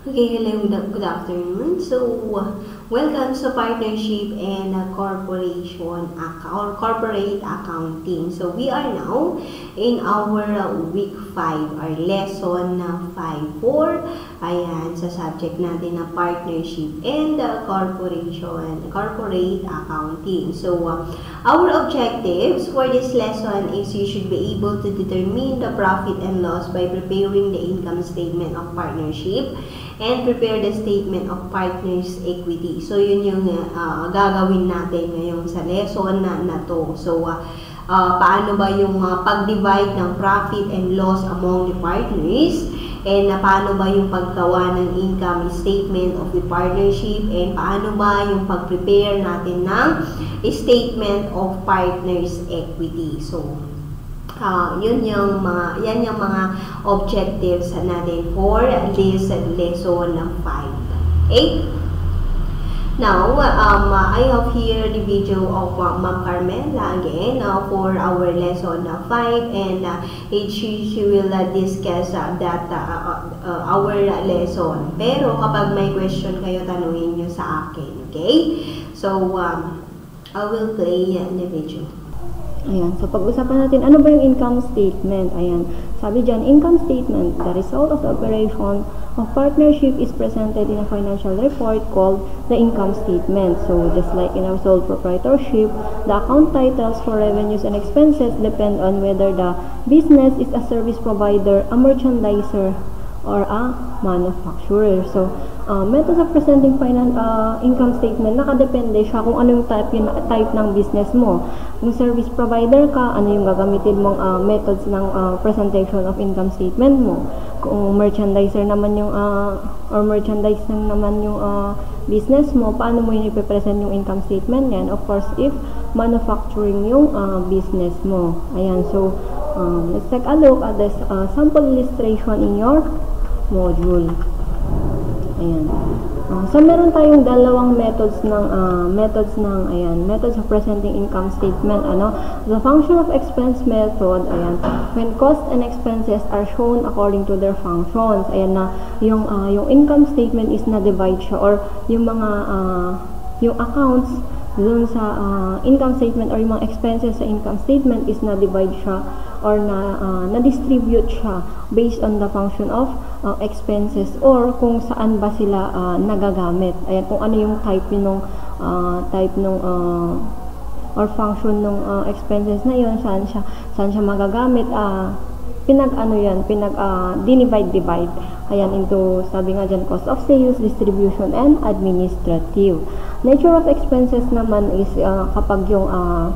Okay, hello, good afternoon. So, welcome sa partnership and uh, corporation or corporate accounting. So, we are now in our uh, week 5, our lesson uh, 5.4. Ayan, sa subject natin na partnership and uh, corporation, corporate accounting. So, uh, our objectives for this lesson is you should be able to determine the profit and loss by preparing the income statement of partnership and prepare the statement of partners equity. So, yun yung uh, gagawin natin ngayon sa lesson na, na to. So, uh, uh, paano ba yung uh, pag-divide ng profit and loss among the partners? And uh, paano ba yung paggawa ng income statement of the partnership? And paano ba yung pag-prepare natin ng statement of partners equity? So, uh, yun yung mga, yan yung mga objectives natin for this lesson 5. Okay? Now, um, I have here the video of uh, Ma'am Carmela again uh, for our lesson 5 and uh, she, she will uh, discuss uh, that uh, uh, our lesson. Pero kapag may question kayo, tanungin nyo sa akin. Okay? So, um, I will play uh, the video. Ayan, so pag-usapan natin, ano ba yung income statement? Ayan, sabi dyan, income statement, the result of the operation of partnership is presented in a financial report called the income statement. So, just like in our sole proprietorship, the account titles for revenues and expenses depend on whether the business is a service provider, a merchandiser, or a manufacturer. So, uh, methods of presenting finance uh, income statement, nakadepende siya kung ano yung type, yung type ng business mo. Kung service provider ka, ano yung gagamitin mong uh, methods ng uh, presentation of income statement mo. Kung merchandiser naman yung, uh, or merchandise naman yung uh, business mo, paano mo yun ipipresent yung income statement yan? Of course, if manufacturing yung uh, business mo. Ayan, so, um, let's take a look at this uh, sample illustration in your module. Ayan. Uh, so, meron tayong dalawang methods ng, uh, methods ng, ayan, methods of presenting income statement, ano, the function of expense method, ayan, when cost and expenses are shown according to their functions, ayan na, yung, uh, yung income statement is na-divide siya, or yung mga, uh, yung accounts, dun sa uh, income statement or yung mga expenses sa income statement is na-divide siya or na uh, na-distribute siya based on the function of uh, expenses or kung saan ba sila uh, nagagamit. Ayan, kung ano yung type nung uh, type nung uh, or function ng uh, expenses na yon saan siya saan siya magagamit uh, pinag ano yan pinag uh, divide divide ayan into sabi nga diyan cost of sales distribution and administrative nature of expenses naman is uh, kapag yung uh,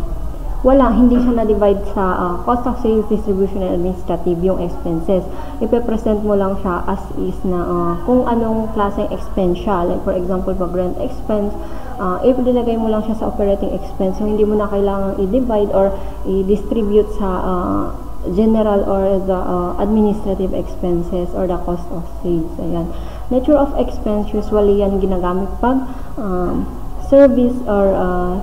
wala, hindi siya na-divide sa uh, cost of sales, distribution, and administrative yung expenses. Ipe-present mo lang siya as is na uh, kung anong klaseng expense siya. Like for example, pag rent expense, uh, ipilagay mo lang siya sa operating expense. So, hindi mo na kailangan i-divide or i-distribute sa uh, general or the uh, administrative expenses or the cost of sales. Ayan. Nature of expense, usually yan ginagamit pag um, service or uh,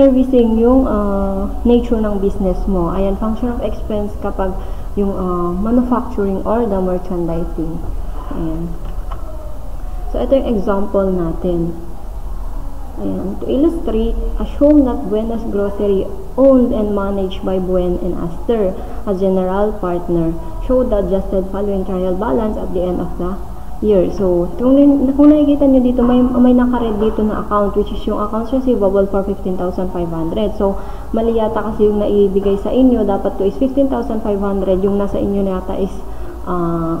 servicing yung uh, nature ng business mo. Ayan, function of expense kapag yung uh, manufacturing or the merchandising. Ayan. So, ito yung example natin. Ayan. To illustrate, assume that Buenas Grocery owned and managed by Buen and Aster, a general partner. Show the adjusted following trial balance at the end of the year. So, kung, kung nakikita nyo dito, may, may nakaread dito na account which is yung accounts receivable for 15,500. So, mali yata kasi yung naibigay sa inyo. Dapat to is 15,500. Yung nasa inyo na yata is uh,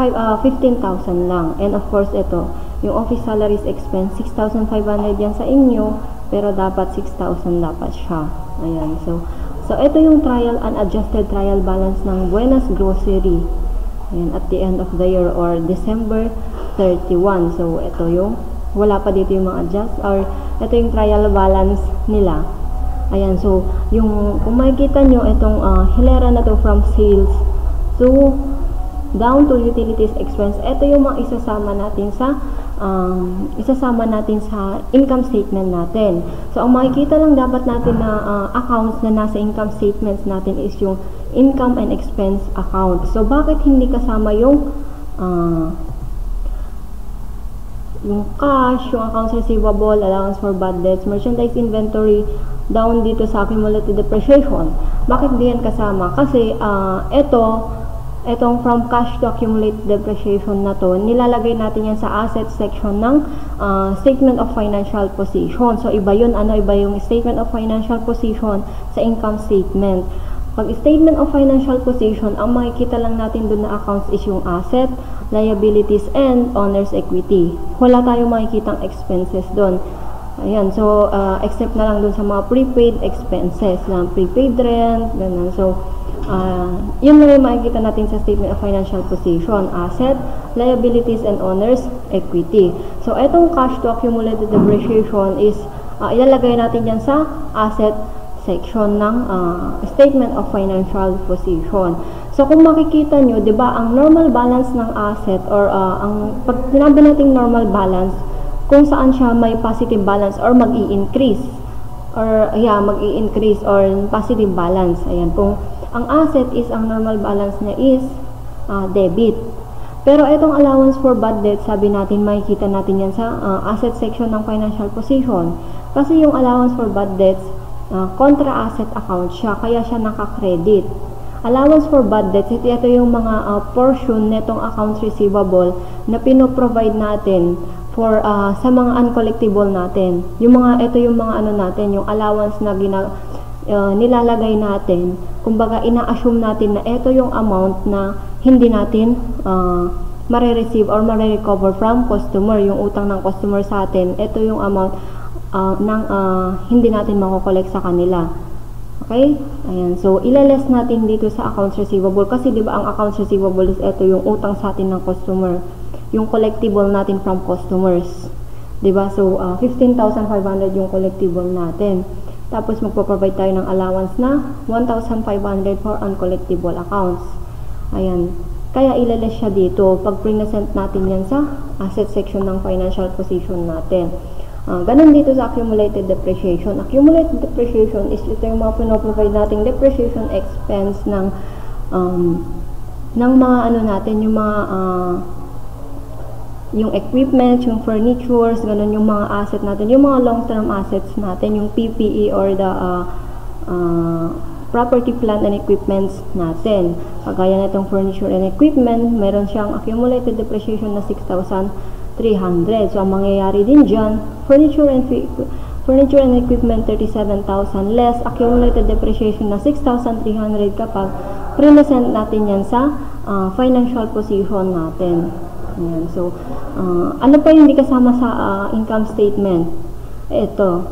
uh, 15,000 lang. And of course, ito, yung office salaries expense, 6,500 yan sa inyo. Pero dapat 6,000 dapat siya. Ayan. So, so ito yung trial, unadjusted trial balance ng Buenas Grocery. Ayan, at the end of the year or December 31. So, ito yung, wala pa dito yung mga adjust or ito yung trial balance nila. Ayan, so, yung, kung makikita nyo, itong uh, hilera na to from sales to down to utilities expense, ito yung mga isasama natin sa um, isasama natin sa income statement natin. So, ang makikita lang dapat natin na uh, accounts na nasa income statements natin is yung income and expense account. So, bakit hindi kasama yung uh, yung cash, yung accounts receivable, allowance for bad debts, merchandise inventory, down dito sa accumulated depreciation. Bakit di yan kasama? Kasi uh, ito, etong from cash to accumulate depreciation na to, nilalagay natin yan sa asset section ng uh, statement of financial position. So, iba yun, ano, iba yung statement of financial position sa income statement. Pag statement of financial position, ang makikita lang natin doon na accounts is yung asset, liabilities, and owner's equity. Wala tayong makikitang expenses doon. Ayan, so, uh, except na lang doon sa mga prepaid expenses, lang prepaid rent, ganun. So, Uh, yun lang yung makikita natin sa statement of financial position, asset, liabilities, and owners, equity. So, etong cash to accumulated depreciation is uh, ilalagay natin yan sa asset section ng uh, statement of financial position. So, kung makikita nyo, di ba, ang normal balance ng asset or uh, ang pag sinabi nating normal balance, kung saan siya may positive balance or mag-i-increase or yeah, mag-i-increase or positive balance. Ayan, kung ang asset is, ang normal balance niya is uh, debit. Pero itong allowance for bad debt, sabi natin, makikita natin yan sa uh, asset section ng financial position. Kasi yung allowance for bad debts, uh, contra asset account siya, kaya siya naka-credit. Allowance for bad debts, ito, ito yung mga uh, portion netong accounts receivable na pinoprovide natin for uh, sa mga uncollectible natin. Yung mga ito yung mga ano natin, yung allowance na gina, uh, nilalagay natin, kumbaga ina-assume natin na ito yung amount na hindi natin uh, mare-receive or mare-recover from customer, yung utang ng customer sa atin, ito yung amount uh, ng uh, hindi natin makokolekt sa kanila. Okay? Ayan. So, ilales natin dito sa accounts receivable kasi 'di ba ang accounts receivable is ito yung utang sa atin ng customer, yung collectible natin from customers. 'Di ba? So, uh, 15,500 yung collectible natin. Tapos magpo-provide tayo ng allowance na 1,500 for uncollectible accounts. Ayan. Kaya ilalas siya dito pag present natin yan sa asset section ng financial position natin. Uh, ganun dito sa accumulated depreciation. Accumulated depreciation is ito yung mga pinoprovide nating depreciation expense ng um, ng mga ano natin, yung mga uh, yung equipment, yung furnitures, ganun yung mga asset natin, yung mga long-term assets natin, yung PPE or the uh, uh, property, plant, and equipments natin. Kagaya na itong furniture and equipment, meron siyang accumulated depreciation na 6,300. So, ang mangyayari din dyan, furniture and furniture and equipment 37,000 less accumulated depreciation na 6,300 kapag present natin yan sa uh, financial position natin. Ayan. So, uh, ano pa yung hindi kasama sa uh, income statement? Ito.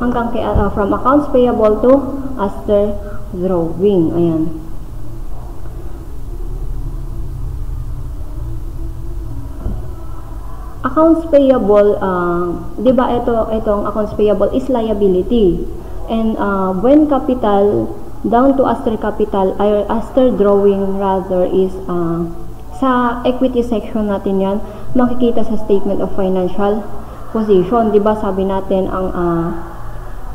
Hanggang kay, uh, from accounts payable to after drawing. Ayan. Accounts payable, uh, di ba ito, itong accounts payable is liability. And uh, when capital down to after capital, or after drawing rather is uh, sa equity section natin yan, makikita sa statement of financial position. Di ba sabi natin ang uh,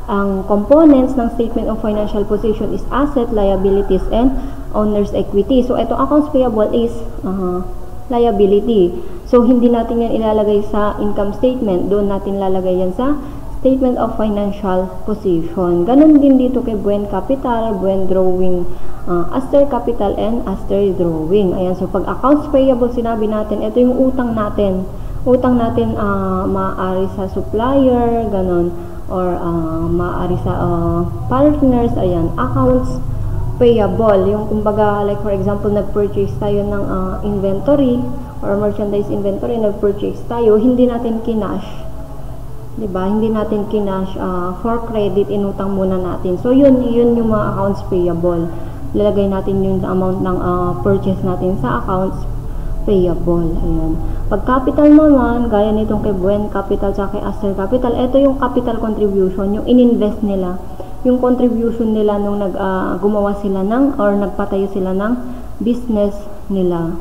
ang components ng statement of financial position is asset, liabilities, and owner's equity. So, ito accounts payable is uh, liability. So, hindi natin yan ilalagay sa income statement. Doon natin lalagay yan sa statement of financial position. Ganon din dito kay Buen Capital, Buen Drawing, uh, Aster Capital, and Aster Drawing. Ayan, so pag accounts payable, sinabi natin, ito yung utang natin. Utang natin uh, maaari sa supplier, ganon, or uh, maaari sa uh, partners, ayan, accounts payable. Yung kumbaga, like for example, nag-purchase tayo ng uh, inventory or merchandise inventory, nag-purchase tayo, hindi natin kinash 'di ba? Hindi natin kinash uh, for credit inutang muna natin. So yun yun yung mga accounts payable. Lalagay natin yung amount ng uh, purchase natin sa accounts payable. Ayan. Pag capital naman, gaya nitong kay Buen Capital sa kay Aster Capital, ito yung capital contribution, yung ininvest nila, yung contribution nila nung nag uh, gumawa sila ng or nagpatayo sila ng business nila.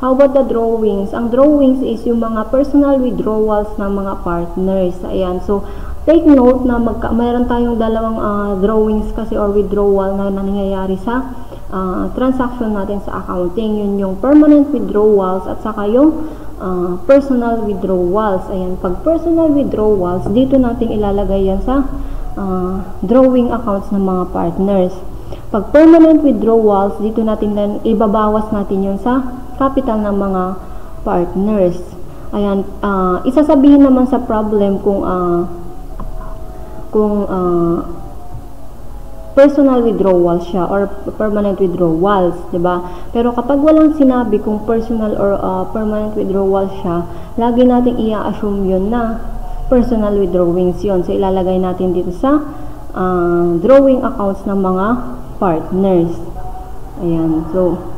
How about the drawings? Ang drawings is yung mga personal withdrawals ng mga partners. Ayan. So, take note na magka, mayroon tayong dalawang uh, drawings kasi or withdrawal na nangyayari sa uh, transaction natin sa accounting. Yun yung permanent withdrawals at saka yung ah, personal withdrawals. Ayan, pag personal withdrawals, dito natin ilalagay yan sa ah, drawing accounts ng mga partners. Pag permanent withdrawals, dito natin ibabawas natin yun sa capital ng mga partners. Ayan, ah, isasabihin naman sa problem kung ah, kung ah, personal withdrawals siya or permanent withdrawals, 'di ba? Pero kapag walang sinabi kung personal or ah, permanent withdrawals siya, lagi nating i-assume 'yun na personal withdrawings 'yun. So ilalagay natin dito sa ah, drawing accounts ng mga partners. Ayan. So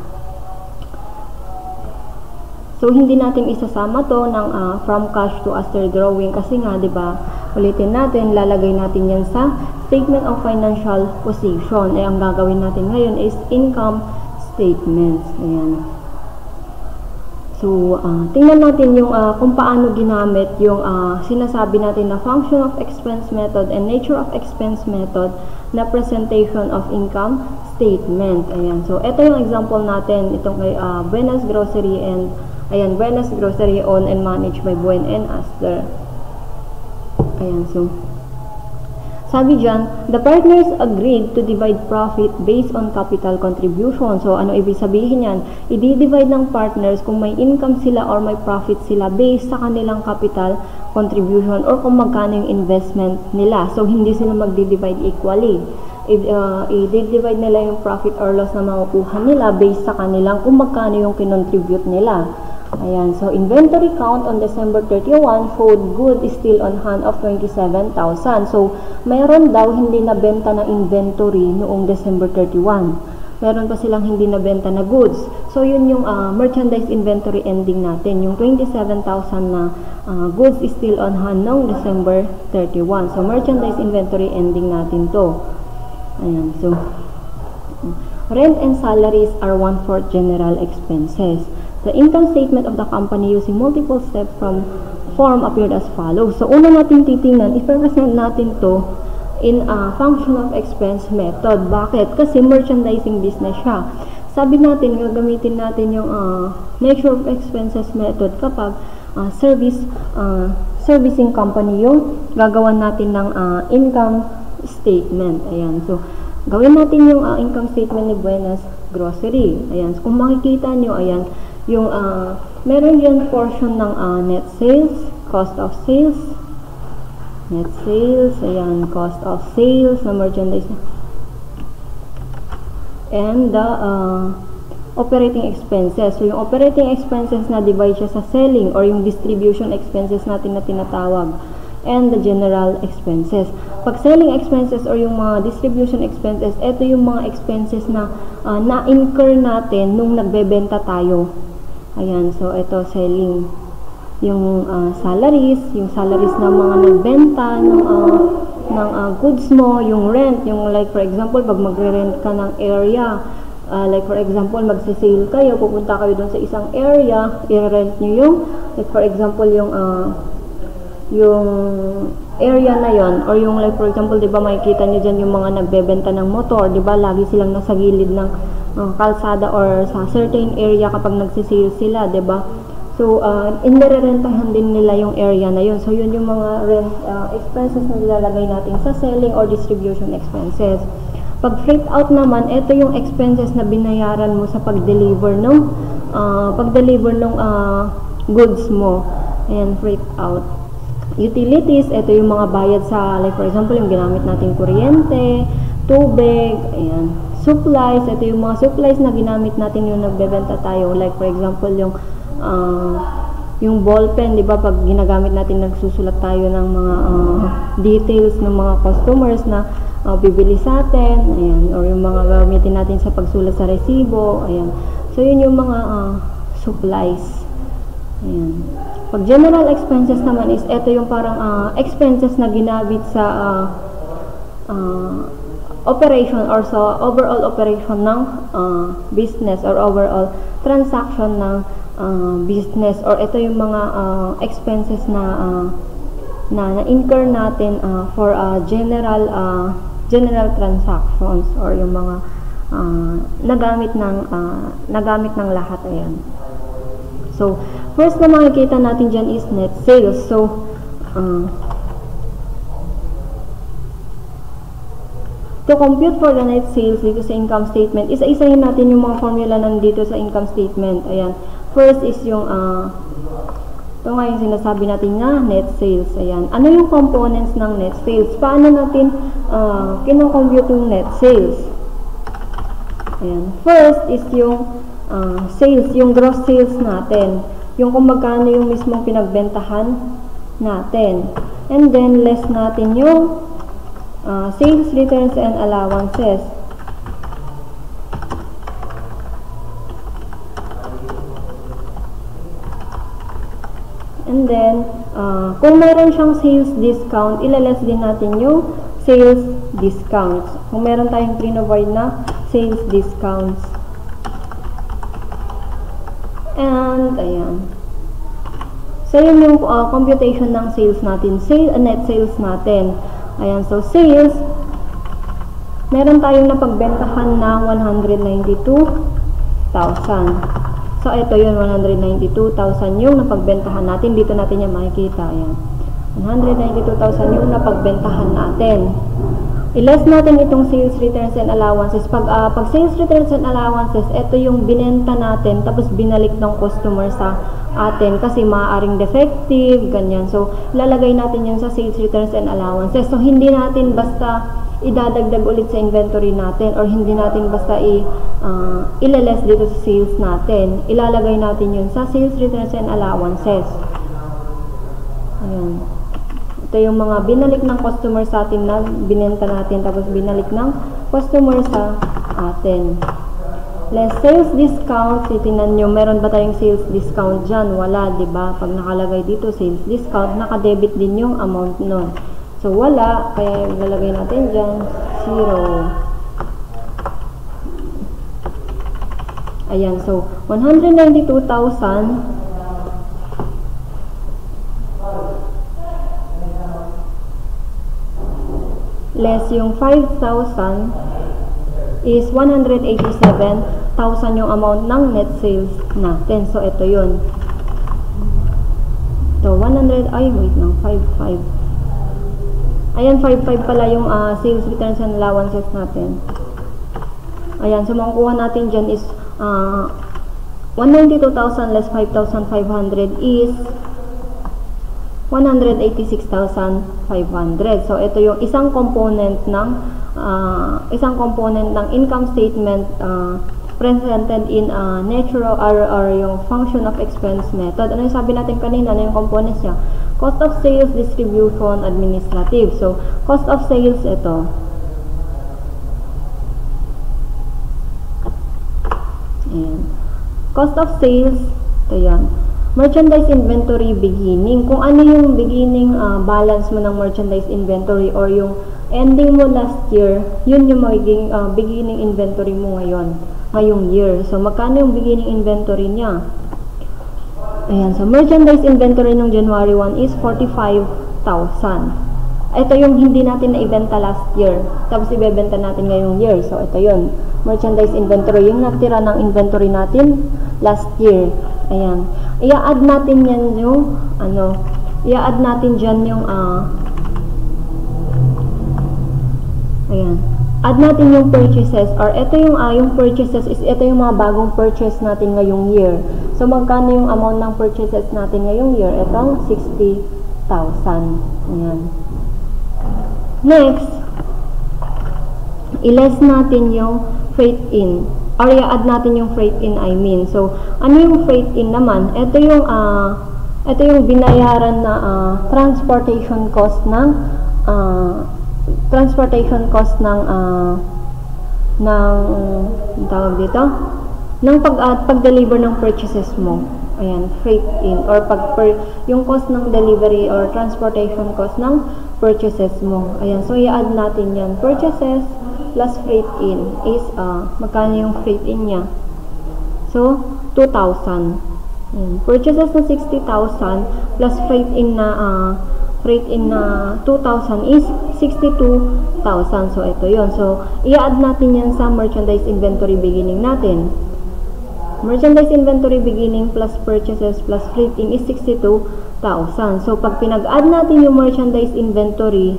So, hindi natin isasama to ng ah, from cash to after drawing kasi nga, di ba, ulitin natin, lalagay natin yan sa statement of financial position. Eh, ang gagawin natin ngayon is income statements. Ayan. So, ah, tingnan natin yung ah, kung paano ginamit yung ah, sinasabi natin na function of expense method and nature of expense method na presentation of income statement. Ayan. So, ito yung example natin, itong kay ah, Buenas Grocery and Ayan, Buenas Grocery owned and managed by Buen and Aster. Ayan, so sabi dyan, the partners agreed to divide profit based on capital contribution. So, ano ibig sabihin yan? I-divide ng partners kung may income sila or may profit sila based sa kanilang capital contribution or kung magkano yung investment nila. So, hindi sila magdi-divide equally. Uh, i-divide nila yung profit or loss na makukuha nila based sa kanilang kung magkano yung kinontribute nila. Ayan, so inventory count on December 31 showed good still on hand of 27,000. So, mayroon daw hindi nabenta na inventory noong December 31. Meron pa silang hindi nabenta na goods. So, yun yung ah, merchandise inventory ending natin. Yung 27,000 na ah, goods still on hand noong December 31. So, merchandise inventory ending natin to. Ayan, so, rent and salaries are one-fourth general expenses. The income statement of the company using multiple steps from form appeared as follows. So, una natin titingnan, i-present natin to in a function of expense method. Bakit? Kasi merchandising business siya. Sabi natin, gagamitin natin yung uh, nature of expenses method kapag uh, service uh, servicing company yung gagawan natin ng uh, income statement. Ayan. So, gawin natin yung uh, income statement ni Buenas Grocery. Ayan. So, kung makikita nyo, ayan, yung uh, meron yan portion ng uh, net sales, cost of sales, net sales, ayan, cost of sales na merchandise and the uh, operating expenses. So, yung operating expenses na divide siya sa selling or yung distribution expenses natin na tinatawag and the general expenses. Pag selling expenses or yung mga distribution expenses, ito yung mga expenses na uh, na-incur natin nung nagbebenta tayo Ayan, so ito selling yung uh, salaries, yung salaries ng mga nagbenta ng uh, ng uh, goods mo, yung rent, yung like for example, pag magre-rent ka ng area, uh, like for example, magse-sale kayo, pupunta kayo doon sa isang area, i-rent niyo yung like for example, yung uh, yung area na yon or yung like for example, 'di ba makikita niyo diyan yung mga nagbebenta ng motor, 'di ba? Lagi silang nasa gilid ng uh, kalsada or sa certain area kapag nagsisale sila, 'di ba? So, uh, inirerentahan din nila yung area na yun. So, yun yung mga rent uh, expenses na nilalagay natin sa selling or distribution expenses. Pag freight out naman, ito yung expenses na binayaran mo sa pag-deliver ng uh, pag-deliver ng uh, goods mo. Ayan, freight out. Utilities, ito yung mga bayad sa, like for example, yung ginamit nating kuryente, tubig, ayan, supplies, ito yung mga supplies na ginamit natin yung nagbebenta tayo. Like for example, yung uh, yung ballpen, di ba, pag ginagamit natin, nagsusulat tayo ng mga uh, details ng mga customers na uh, bibili sa atin, ayan, or yung mga gamitin natin sa pagsulat sa resibo, ayan. So, yun yung mga uh, supplies. Ayan. Pag general expenses naman is, ito yung parang uh, expenses na ginamit sa uh, uh, operation or sa overall operation ng uh, business or overall transaction ng uh, business or ito yung mga uh, expenses na uh, na na-incur natin uh, for uh, general uh, general transactions or yung mga uh, nagamit ng uh, nagamit ng lahat ayan So, first na makikita natin dyan is net sales. So, uh, to compute for the net sales dito sa income statement, isa-isahin natin yung mga formula nandito sa income statement. Ayan. First is yung, uh, ito nga yung sinasabi natin na net sales. Ayan. Ano yung components ng net sales? Paano natin uh, kinocompute yung net sales? Ayan. First is yung uh, sales, yung gross sales natin. Yung kung magkano yung mismong pinagbentahan natin. And then, less natin yung uh, sales returns and allowances. And then, uh, kung meron siyang sales discount, ilaless din natin yung sales discounts. Kung meron tayong pre-provide na sales discounts. And, ayan. So, yun yung uh, computation ng sales natin. Sale, uh, net sales natin. Ayan, so sales, meron tayong napagbentahan ng 192,000. So, ito yun, 192,000 yung napagbentahan natin. Dito natin yung makikita. Ayan. 192,000 yung napagbentahan natin. I-less natin itong sales returns and allowances. Pag, uh, pag sales returns and allowances, ito yung binenta natin, tapos binalik ng customer sa atin kasi maaaring defective, ganyan. So, lalagay natin yan sa sales returns and allowances. So, hindi natin basta idadagdag ulit sa inventory natin or hindi natin basta i, uh, ilales dito sa sales natin. Ilalagay natin yun sa sales returns and allowances. Ayan. Ito yung mga binalik ng customer sa atin na binenta natin tapos binalik ng customer sa atin. Less sales discount, titingnan nyo, meron ba tayong sales discount dyan? Wala, ba diba? Pag nakalagay dito sales discount, nakadebit din yung amount nun. So, wala. Kaya lalagay natin dyan, 0. Ayan. So, 192,000 less yung 5,000 is 187,000 yung amount ng net sales natin. So, ito yun. So, 100, ay, wait lang, 55. Ayan, 5.5 pala yung uh, sales returns and allowances natin. Ayan, so makukuha natin dyan is uh, ah, 192,000 less 5,500 is 186,500. So, ito yung isang component ng uh, isang component ng income statement uh, presented in a natural or, or yung function of expense method. Ano yung sabi natin kanina? Ano yung components niya? Cost of sales, distribution, administrative. So, cost of sales, ito. Ayan. Cost of sales, ito yan. Merchandise inventory beginning. Kung ano yung beginning uh, balance mo ng merchandise inventory or yung ending mo last year, yun yung magiging uh, beginning inventory mo ngayon, ngayong year. So, magkano yung beginning inventory niya? Ayan, so merchandise inventory ng January 1 is 45,000. Ito yung hindi natin na-ibenta last year. Tapos ibebenta natin ngayong year. So, ito yun. Merchandise inventory. Yung natira ng inventory natin last year. Ayan. Ia-add natin yan yung, ano, ia-add natin dyan yung, ah, uh, ayan. Add natin yung purchases or ito yung, uh, yung purchases is ito yung mga bagong purchase natin ngayong year. So, magkano yung amount ng purchases natin ngayong year? Itong 60,000. Ayan. Next, iles natin yung freight in. Or i-add natin yung freight in, I mean. So, ano yung freight in naman? Ito yung, uh, ito yung binayaran na uh, transportation cost ng uh, transportation cost ng uh, ng tawag dito ng pag uh, pag-deliver ng purchases mo. Ayan, freight in or pag per, yung cost ng delivery or transportation cost ng purchases mo. Ayan, so i-add natin 'yan. Purchases plus freight in is uh, magkano yung freight in niya? So, 2,000. Ayan, purchases na 60,000 plus freight in na uh, freight in na uh, 2,000 is 62,000. So, ito yon So, i-add natin yan sa merchandise inventory beginning natin. merchandise inventory beginning plus purchases plus fleeting is 62,000. So, pag pinag-add natin yung merchandise inventory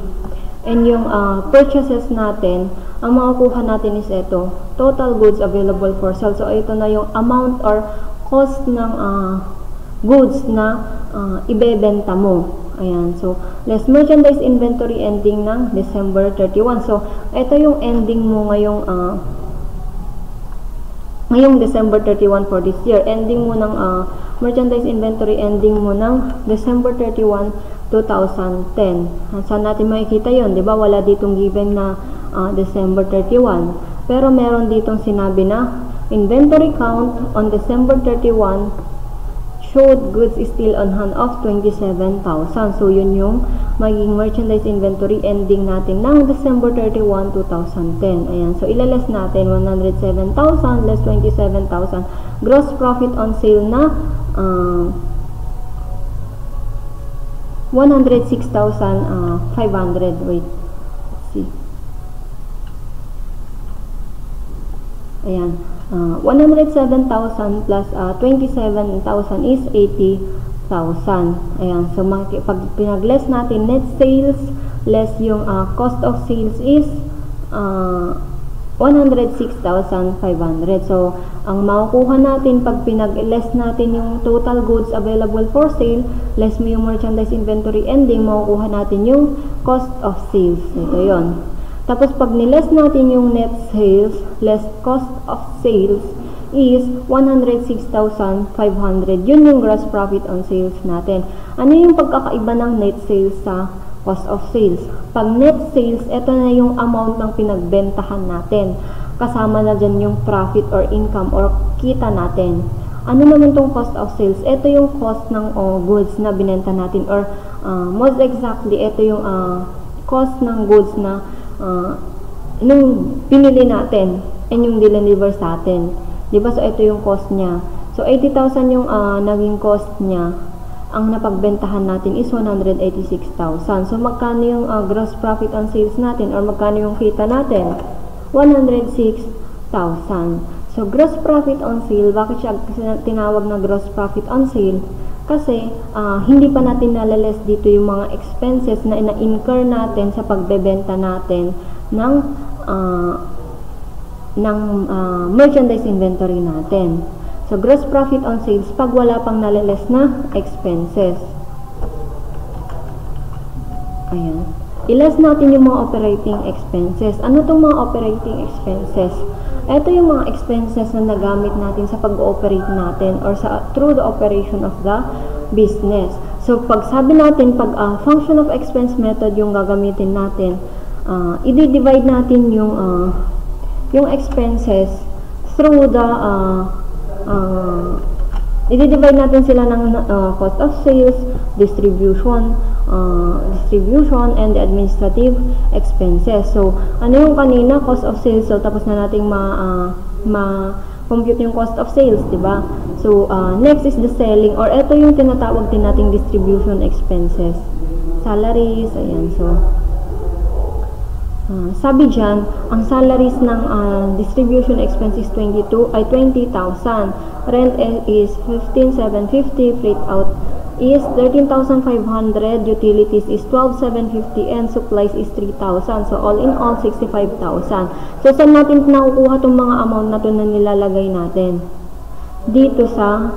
and yung uh, purchases natin, ang makukuha natin is ito, total goods available for sale. So, ito na yung amount or cost ng uh, goods na uh, ibebenta mo. Ayan. So, less merchandise inventory ending ng December 31. So, ito yung ending mo ngayong uh, ngayong December 31 for this year. Ending mo ng uh, merchandise inventory ending mo ng December 31, 2010. Saan natin makikita yon, 'di ba? Wala ditong given na uh, December 31. Pero meron ditong sinabi na inventory count on December 31 showed goods still on hand of 27,000. So, yun yung magiging merchandise inventory ending natin ng December 31, 2010. Ayan. So, ilalas natin 107,000 less 27,000. Gross profit on sale na uh, 106,500. Uh, Wait. Let's see. Ayan. Uh, 107,000 plus uh, 27,000 is 80,000. Ayan. So, pag pinag-less natin, net sales less yung uh, cost of sales is uh, 106,500. So, ang makukuha natin pag pinag-less natin yung total goods available for sale, less mo yung merchandise inventory ending, makukuha natin yung cost of sales. Ito yon. Tapos pag niles natin yung net sales, less cost of sales is 106,500. Yun yung gross profit on sales natin. Ano yung pagkakaiba ng net sales sa cost of sales? Pag net sales, ito na yung amount ng pinagbentahan natin. Kasama na dyan yung profit or income or kita natin. Ano naman tong cost of sales? Ito yung cost ng oh, goods na binenta natin or uh, most exactly, ito yung uh, cost ng goods na uh, nung pinili natin and yung deliver sa atin. Di ba? So, ito yung cost niya. So, 80,000 yung uh, naging cost niya. Ang napagbentahan natin is 186,000. So, magkano yung uh, gross profit on sales natin or magkano yung kita natin? 106,000. So, gross profit on sale, bakit siya tinawag na gross profit on sale? Kasi uh, hindi pa natin nalales dito yung mga expenses na ina-incur natin sa pagbebenta natin ng uh, ng uh, merchandise inventory natin. So gross profit on sales pag wala pang nalales na expenses. Ayan. Ilas natin yung mga operating expenses. Ano tong mga operating expenses? Ito yung mga expenses na nagamit natin sa pag-ooperate natin or sa through the operation of the business. So, pag sabi natin, pag uh, function of expense method yung gagamitin natin, uh, i-divide natin yung uh, yung expenses through the uh, uh, i-divide natin sila ng uh, cost of sales, distribution, uh, distribution, and administrative expenses. So, ano yung kanina, cost of sales. So, tapos na nating ma, uh, ma compute yung cost of sales, di ba? So, uh, next is the selling, or ito yung tinatawag din nating distribution expenses. Salaries, ayan, so, Uh, sabi dyan, ang salaries ng uh, distribution expenses 22 ay 20,000. Rent is 15,750, freight out is 13,500, utilities is 12,750, and supplies is 3,000. So, all in all, 65,000. So, saan natin nakukuha itong mga amount na ito na nilalagay natin? Dito sa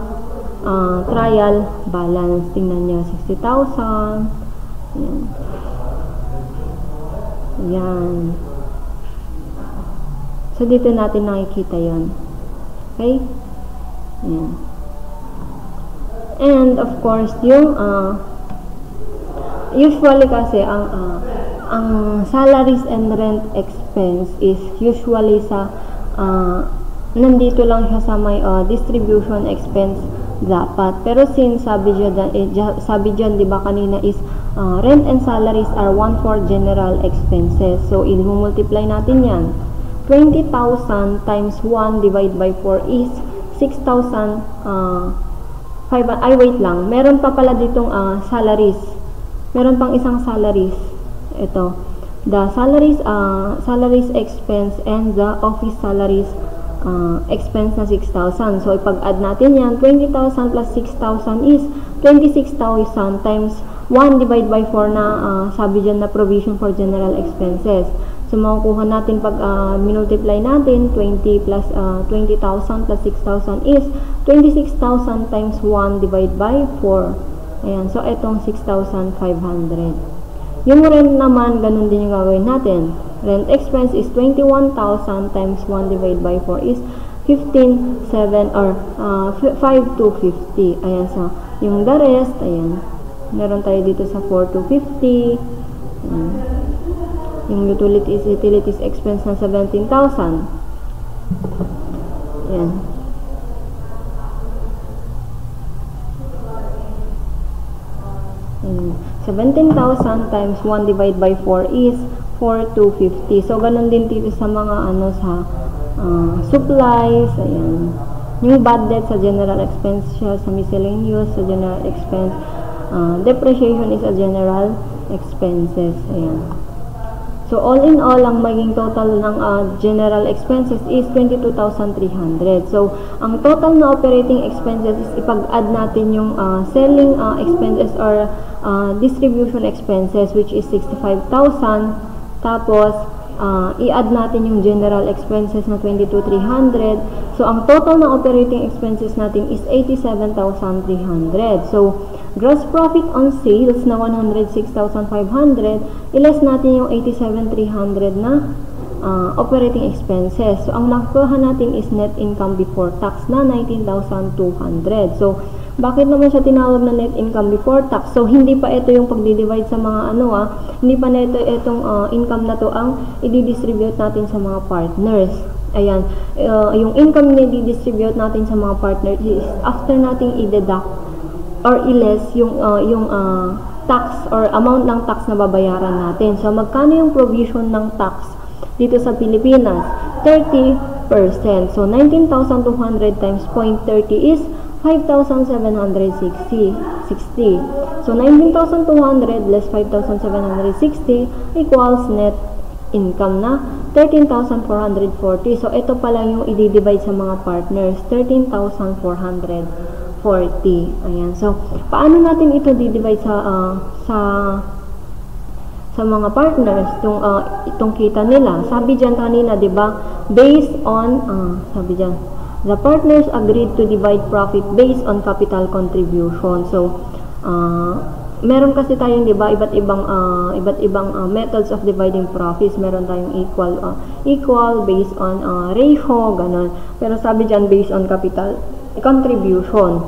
uh, trial balance. Tingnan nyo, 60,000. Yan. Yan. So, dito natin nakikita yon Okay? Yan. And of course, yung uh, usually kasi ang uh, ang salaries and rent expense is usually sa uh, nandito lang siya sa may uh, distribution expense dapat. Pero since sabi dyan, eh, sabi dyan, di ba kanina is uh, rent and salaries are one for general expenses. So, i-multiply natin yan. 20,000 times 1 divided by 4 is 6,000 uh, Five, ay wait lang, meron pa pala ditong uh, salaries. Meron pang isang salaries. Ito. The salaries, uh, salaries expense and the office salaries uh, expense na 6,000. So, ipag-add natin yan, 20,000 plus 6,000 is 26,000 times 1 divided by 4 na uh, sabi dyan na provision for general expenses. So, makukuha natin pag uh, minultiply natin, 20 plus uh, 20,000 plus 6,000 is 26,000 times 1 divided by 4. Ayan, so itong 6,500. Yung rent naman, ganun din yung gagawin natin. Rent expense is 21,000 times 1 divided by 4 is 15, 7, or uh, 5 to 50. Ayan, so yung the rest, ayan, meron tayo dito sa 4 to 50. Ayan. Yung utilities, utilities expense na 17,000. Ayan. Ayan. 17,000 times 1 divided by 4 is 4,250. So, ganun din dito sa mga ano sa uh, supplies, ayan. Yung bad debt sa general expense siya, sa miscellaneous, sa general expense. Uh, depreciation is a general expenses, ayan. So, all in all, ang maging total ng uh, general expenses is 22,300. So, ang total na operating expenses is ipag-add natin yung uh, selling uh, expenses or uh, distribution expenses which is 65,000. Tapos, uh, i-add natin yung general expenses na 22,300. So, ang total na operating expenses natin is 87,300. So, gross profit on sales na 106,500, ilas natin yung 87,300 na uh, operating expenses. So, ang nakuha natin is net income before tax na 19,200. So, bakit naman siya tinawag na net income before tax? So, hindi pa ito yung pagdi-divide sa mga ano ah, hindi pa nito itong uh, income na to ang i-distribute natin sa mga partners. Ayan, uh, yung income na i-distribute natin sa mga partners is after nating i-deduct or i-less yung, uh, yung uh, tax or amount ng tax na babayaran natin. So, magkano yung provision ng tax dito sa Pilipinas? 30%. So, 19,200 times 0.30 is 5,760. 60. So, 19,200 less 5,760 equals net income na 13,440. So, ito pa lang yung i-divide sa mga partners. 13,440. 40. Ayan. So, paano natin ito di-divide sa uh, sa sa mga partners itong uh, itong kita nila. Sabi diyan kanina, 'di ba? Based on uh, sabi diyan, the partners agreed to divide profit based on capital contribution. So, uh, meron kasi tayong 'di ba iba't ibang uh, iba't ibang uh, methods of dividing profits. Meron tayong equal uh, equal based on uh, ratio, ganun. Pero sabi diyan based on capital contribution.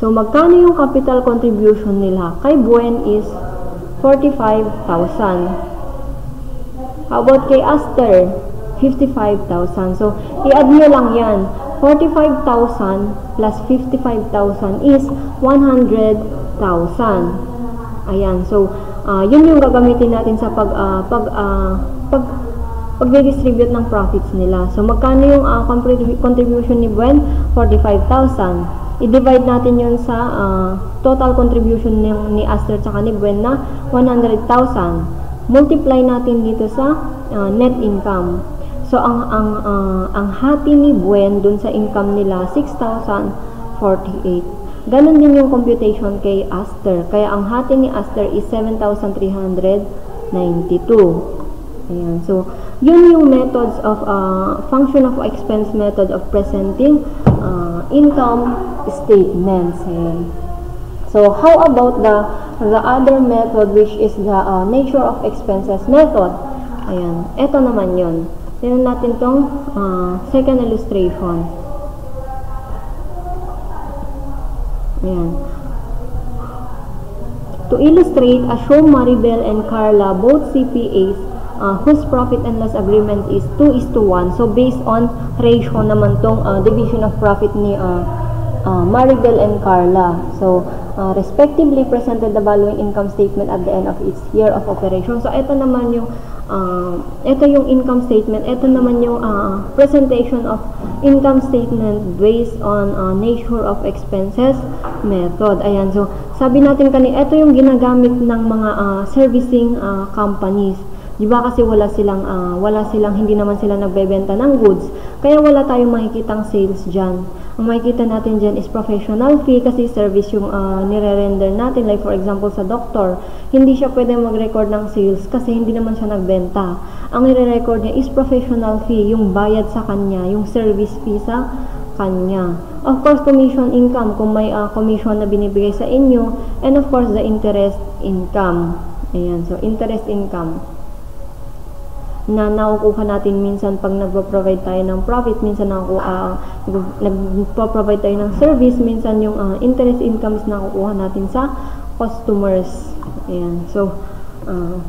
So, magkano yung capital contribution nila? Kay Buen is 45,000. How about kay Aster? 55,000. So, i-add nyo lang yan. 45,000 plus 55,000 is 100,000. Ayan. So, uh, yun yung gagamitin natin sa pag, uh, pag, uh, pag pag-distribute ng profits nila. So, magkano yung uh, contribution ni Buen? 45,000 i-divide natin yun sa uh, total contribution ni, ni Aster at ni Gwen na 100,000. Multiply natin dito sa uh, net income. So, ang, ang, uh, ang hati ni Gwen dun sa income nila, 6,048. Ganon din yung computation kay Aster. Kaya ang hati ni Aster is 7,392. Ayan. So, yun yung methods of uh, function of expense method of presenting uh, income statements. Ayan. So, how about the the other method which is the uh, nature of expenses method? Ayan. Ito naman yun. Tignan natin tong uh, second illustration. Ayan. To illustrate, assume Maribel and Carla, both CPAs, uh, whose profit and loss agreement is 2 is to 1. So, based on ratio naman tong uh, division of profit ni uh, uh, Maribel and Carla. So, uh, respectively presented the following income statement at the end of each year of operation. So, ito naman yung uh, ito yung income statement. Ito naman yung uh, presentation of income statement based on uh, nature of expenses method. Ayan. So, sabi natin kanina, ito yung ginagamit ng mga uh, servicing uh, companies. Di ba kasi wala silang, ah, wala silang, hindi naman sila nagbebenta ng goods. Kaya wala tayong makikitang sales dyan. Ang makikita natin dyan is professional fee kasi service yung uh, nire-render natin. Like for example sa doctor, hindi siya pwede mag-record ng sales kasi hindi naman siya nagbenta. Ang nire-record niya is professional fee, yung bayad sa kanya, yung service fee sa kanya. Of course, commission income kung may uh, commission na binibigay sa inyo and of course the interest income. Ayan, so interest income na nakukuha natin minsan pag nagpo-provide tayo ng profit, minsan nakukuha, uh, nagpo-provide tayo ng service, minsan yung uh, interest income is nakukuha natin sa customers. Ayan. So, uh,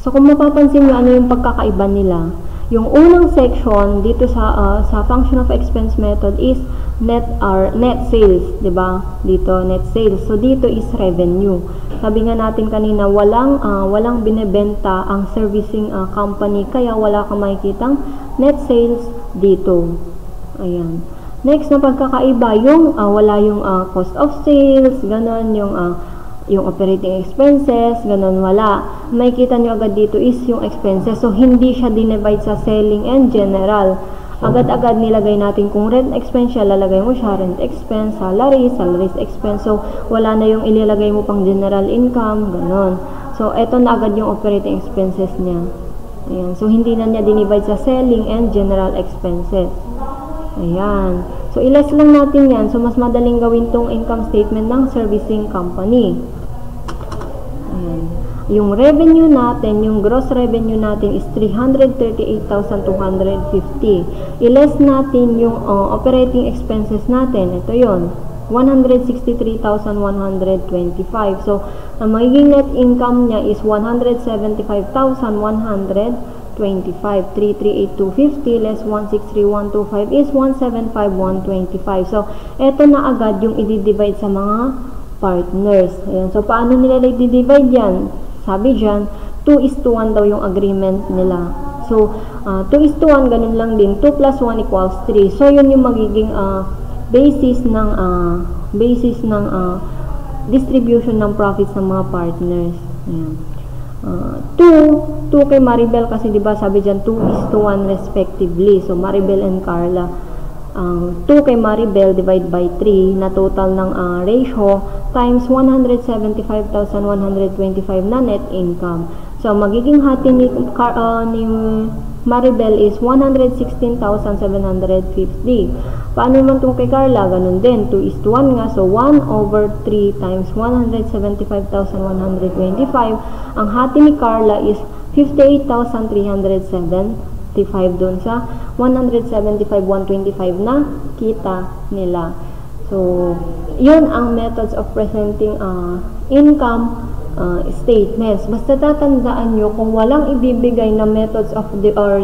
so kung mapapansin nyo, ano yung pagkakaiba nila? Yung unang section dito sa uh, sa function of expense method is net are net sales, 'di ba? Dito net sales. So dito is revenue. Sabi nga natin kanina, walang uh, walang binebenta ang servicing uh, company kaya wala kang makikitang net sales dito. Ayan. Next na pagkakaiba, yung uh, wala yung uh, cost of sales, ganon, yung uh, yung operating expenses, ganon wala. Makikita nyo agad dito is yung expenses. So, hindi siya dinivide sa selling and general agad-agad nilagay natin kung rent expense siya, lalagay mo siya rent expense, salary, salaries expense. So, wala na yung ilalagay mo pang general income, ganon. So, eto na agad yung operating expenses niya. Ayan. So, hindi na niya dinivide sa selling and general expenses. Ayan. So, ilas lang natin yan. So, mas madaling gawin tong income statement ng servicing company. Ayan yung revenue natin, yung gross revenue natin is 338,250. I-less natin yung uh, operating expenses natin. Ito yon 163,125. So, ang magiging net income niya is 175,125. 338,250 less 163,125 is 175,125. So, ito na agad yung i-divide sa mga partners. Ayan. So, paano nila i-divide yan? Sabi dyan, 2 is to 1 daw yung agreement nila. So, uh, 2 is to 1, ganun lang din. 2 plus 1 equals 3. So, yun yung magiging uh, basis ng uh, basis ng uh, distribution ng profits ng mga partners. Ayan. Uh, 2, 2 kay Maribel kasi 'di ba sabi diyan 2 is to 1 respectively. So Maribel and Carla ang uh, 2 kay Maribel divide by 3 na total ng uh, ratio times 175,125 na net income. So, magiging hati ni, uh, ni Maribel is 116,750. Paano naman itong kay Carla? Ganun din. 2 is to 1 nga. So, 1 over 3 times 175,125. Ang hati ni Carla is 58,375 doon sa 175,125 na kita nila. So, yun ang methods of presenting uh, income uh, statements. Basta tatandaan nyo kung walang ibibigay na methods of the or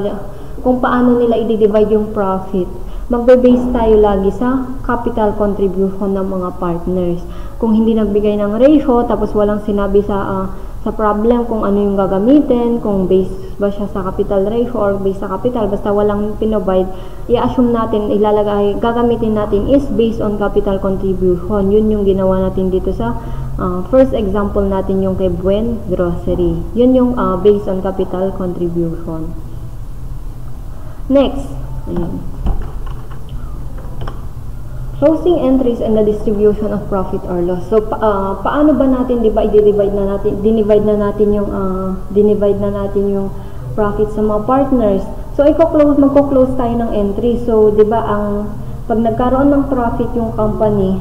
kung paano nila i-divide yung profit, magbe-base tayo lagi sa capital contribution ng mga partners. Kung hindi nagbigay ng ratio, tapos walang sinabi sa uh, sa problem kung ano yung gagamitin, kung base ba siya sa capital ratio or base sa capital, basta walang pinobide, i-assume natin, ilalagay, gagamitin natin is based on capital contribution. Yun yung ginawa natin dito sa uh, first example natin yung kay Buen Grocery. Yun yung uh, based on capital contribution. Next, ayan. Closing entries and the distribution of profit or loss. So, pa, uh, paano ba natin, di ba, i-divide na natin, dinivide na natin yung, uh, dinivide na natin yung profit sa mga partners. So, i-close, magko-close tayo ng entry. So, di ba, ang, pag nagkaroon ng profit yung company,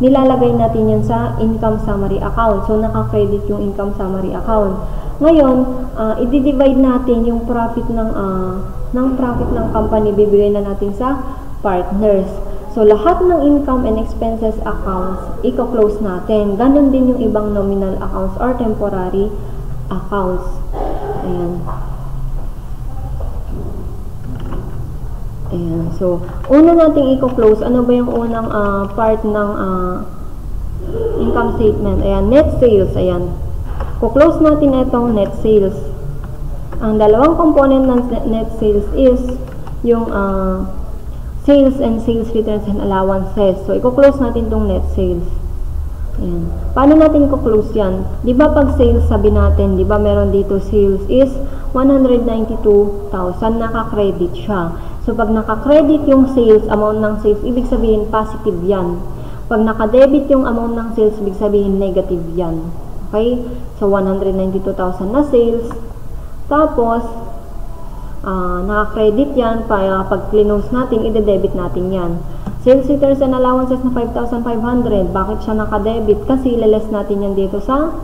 nilalagay natin yan sa income summary account. So, naka-credit yung income summary account. Ngayon, uh, i-divide natin yung profit ng, uh, ng profit ng company, bibigay na natin sa partners. So, lahat ng income and expenses accounts, i-close natin. Ganon din yung ibang nominal accounts or temporary accounts. Ayan. Ayan. So, una nating i-close. Ano ba yung unang uh, part ng uh, income statement? Ayan, net sales. Ayan. Ko-close natin itong net sales. Ang dalawang component ng net sales is yung uh, sales and sales returns and allowances. So, i-close natin tong net sales. Ayan. Paano natin i-close yan? Di ba pag sales, sabi natin, di ba meron dito sales is 192,000 naka-credit siya. So pag naka-credit yung sales, amount ng sales, ibig sabihin positive yan. Pag naka-debit yung amount ng sales, ibig sabihin negative yan. Okay? So 192,000 na sales. Tapos, uh, naka-credit yan, pag close natin, ide-debit natin yan. Sales returns and allowances na 5,500. Bakit siya naka-debit? Kasi ilaless natin yan dito sa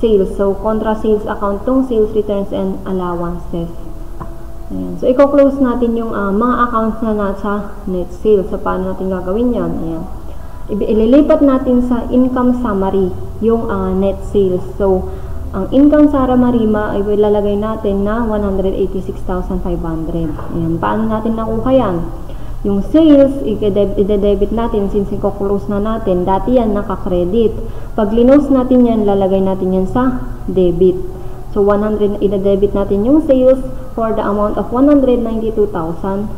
sales. So, contra sales account tong sales returns and allowances. Ayan. So, i-close natin yung uh, mga accounts na nasa net sales. So, paano natin gagawin yan? Ayan. Ililipat natin sa income summary yung uh, net sales. So, ang income sa Ramarima ay ilalagay natin na 186,500. Ayan. Paano natin nakuha yan? Yung sales, i-debit natin since i-close na natin. Dati yan naka-credit. Pag linos natin yan, lalagay natin yan sa debit. So, 100, i-debit natin yung sales for the amount of 192,000.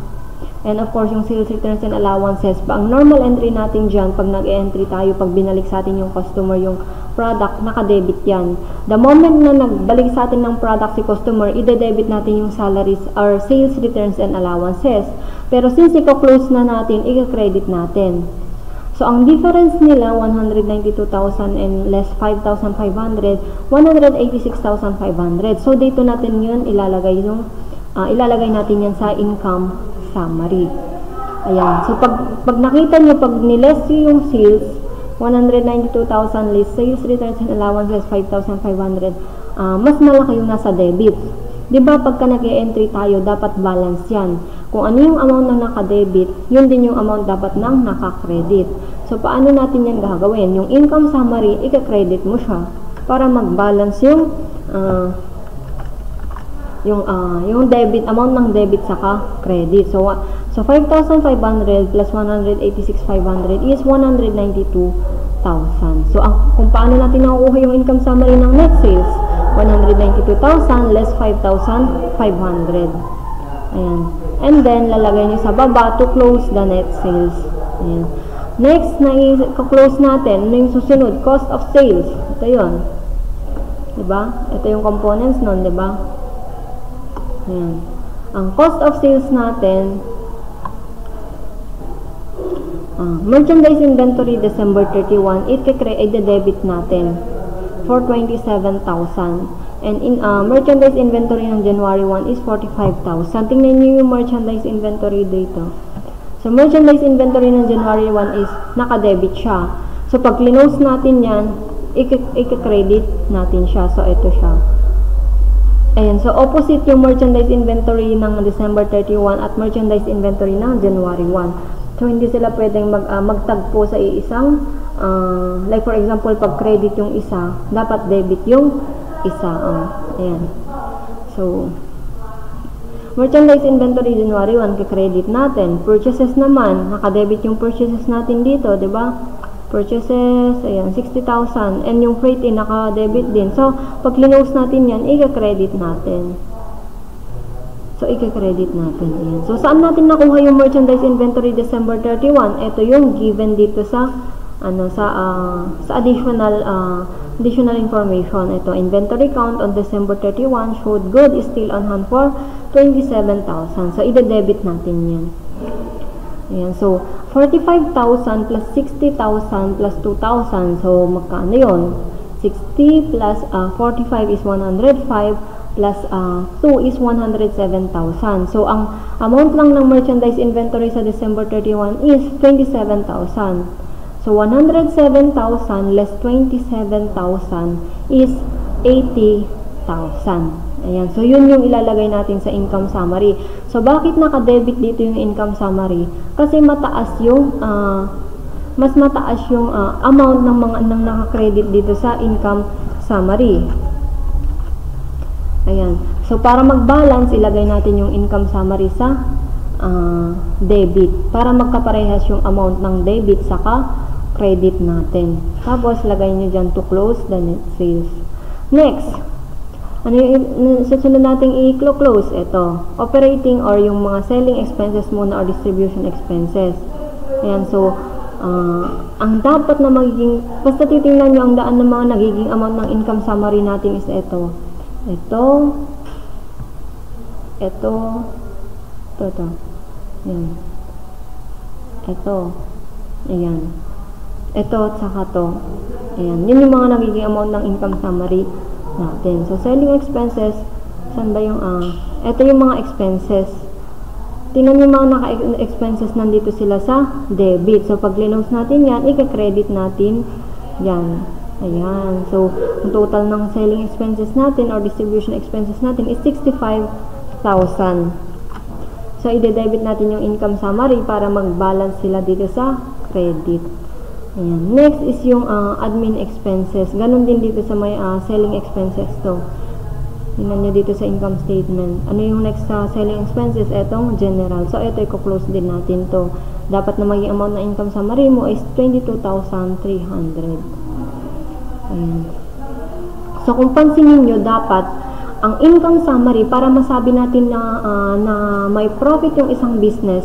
And of course, yung sales returns and allowances. Pa, ang normal entry natin dyan, pag nag-entry tayo, pag binalik sa atin yung customer yung product, naka-debit yan. The moment na nagbalik sa atin ng product si customer, i-debit natin yung salaries or sales returns and allowances. Pero since i-close na natin, i-credit natin. So, ang difference nila, 192,000 and less 5,500, 186,500. So, dito natin yun ilalagay yung, uh, ilalagay natin yan sa income summary. Ayan. So, pag, pag nakita nyo, pag niless yung sales, 192,000 less sales returns and allowances, 5,500, uh, mas malaki yung nasa debit. 'Di ba pagka nag-e-entry tayo, dapat balance 'yan. Kung ano yung amount na naka-debit, yun din yung amount dapat ng naka-credit. So paano natin 'yan gagawin? Yung income summary, i-credit mo siya para mag-balance yung uh, yung uh, yung debit amount ng debit saka credit. So uh, so 5,500 plus 186,500 is 192,000. So ang, kung paano natin nakukuha yung income summary ng net sales? 192,000 less 5,500. Ayan. And then, lalagay nyo sa baba to close the net sales. Ayan. Next, na i-close natin, ano yung susunod? Cost of sales. Ito yun. Diba? Ito yung components nun, diba? Ayan. Ang cost of sales natin, uh, merchandise inventory December 31, it kikreate the debit natin for 27,000. And in uh, merchandise inventory ng January 1 is 45,000. Tingnan niyo yung merchandise inventory dito. So, merchandise inventory ng January 1 is naka-debit siya. So, pag close natin yan, i-credit natin siya. So, ito siya. Ayan. So, opposite yung merchandise inventory ng December 31 at merchandise inventory ng January 1. So, hindi sila pwedeng mag, uh, magtagpo sa iisang uh, like for example, pag credit yung isa, dapat debit yung isa. Uh, ayan. So, merchandise inventory January 1, ka-credit natin. Purchases naman, naka-debit yung purchases natin dito, di ba? Purchases, ayan, 60,000. And yung freight in, naka-debit din. So, pag close natin yan, i-credit natin. So, i-credit natin. Ayan. So, saan natin nakuha yung merchandise inventory December 31? Ito yung given dito sa ano sa uh, sa additional uh, additional information. Ito inventory count on December 31 showed good still on hand for 27,000 so ide-debit natin yan. Ayan so 45,000 plus 60,000 plus 2,000 so magkano yon 60 plus uh, 45 is 105 plus uh, 2 is 107,000 so ang amount lang ng merchandise inventory sa December 31 is 27,000 So, 107,000 less 27,000 is 80,000. Ayan. So, yun yung ilalagay natin sa income summary. So, bakit naka-debit dito yung income summary? Kasi mataas yung, uh, mas mataas yung uh, amount ng mga nang naka-credit dito sa income summary. Ayan. So, para mag-balance, ilagay natin yung income summary sa uh, debit. Para magkaparehas yung amount ng debit saka credit natin. Tapos, lagay nyo dyan to close the net sales. Next, ano yung susunod nating i-close? Ito, operating or yung mga selling expenses muna or distribution expenses. Ayan, so, ah, ang dapat na magiging, basta titingnan nyo ang daan ng mga nagiging amount ng income summary natin is ito. Ito, ito, ito, ito. Yan. Ito. Ayan. Ito at saka to. Ayan. Yun yung mga nagiging amount ng income summary natin. So, selling expenses, saan ba yung, ah, ito yung mga expenses. Tingnan yung mga naka-expenses nandito sila sa debit. So, pag linose natin yan, i-credit natin yan. Ayan. So, ang total ng selling expenses natin or distribution expenses natin is 65,000. So, i-debit natin yung income summary para mag-balance sila dito sa credit. Ayan. Next is yung ah, admin expenses. Ganon din dito sa may ah, selling expenses to. Tingnan nyo dito sa income statement. Ano yung next sa selling expenses? Etong general. So, ito i-close din natin to. Dapat na maging amount na income summary mo is 22,300. Ayan. So, kung pansinin nyo, dapat ang income summary para masabi natin na, ah, na may profit yung isang business,